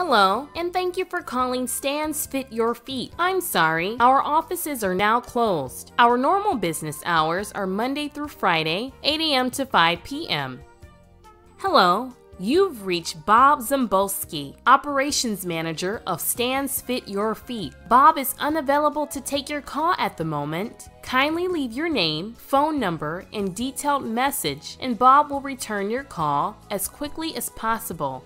Hello, and thank you for calling Stands Fit Your Feet. I'm sorry, our offices are now closed. Our normal business hours are Monday through Friday, 8 a.m. to 5 p.m. Hello, you've reached Bob Zambolski, Operations Manager of Stands Fit Your Feet. Bob is unavailable to take your call at the moment. Kindly leave your name, phone number, and detailed message, and Bob will return your call as quickly as possible.